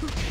Shoot!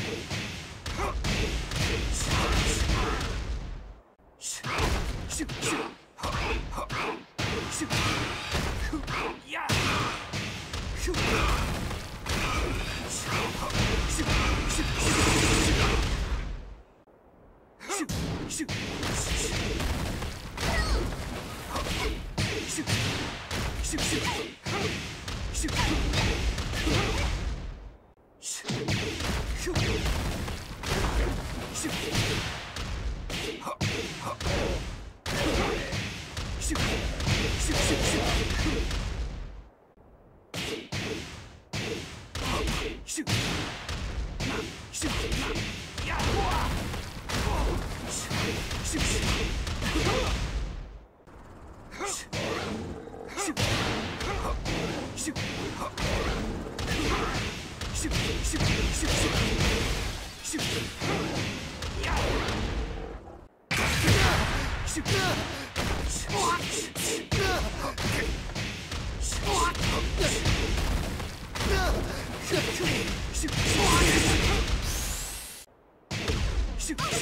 Shoot! Shoot! Shoot!